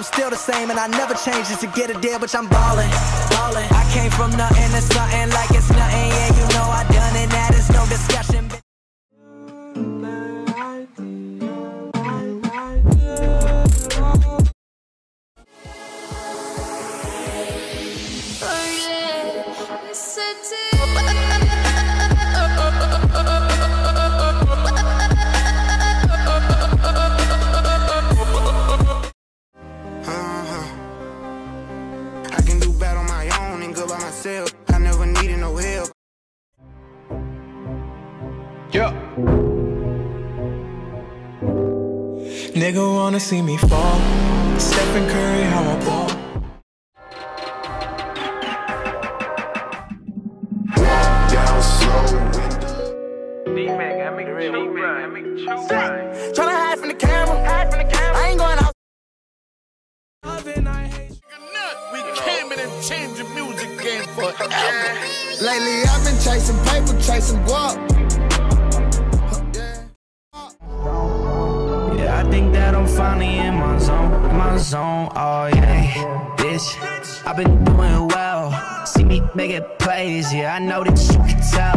I'm still the same and I never change just to get a deal, but I'm ballin', ballin'. I came from nothing to something like it's nothing, yeah, you know I done it, that is no discussion. Uh-huh. Yeah. Nigga wanna see me fall. Stephen Curry, how I ball. Down slow. Tryna hide from the camera. Hide from the camera. I ain't going out. We came in and changed the music game forever. Lately I've been chasing paper, chasing guap. Think that I'm finally in my zone, my zone, oh yeah, bitch. I've been doing well, see me making plays, yeah, I know that you can tell,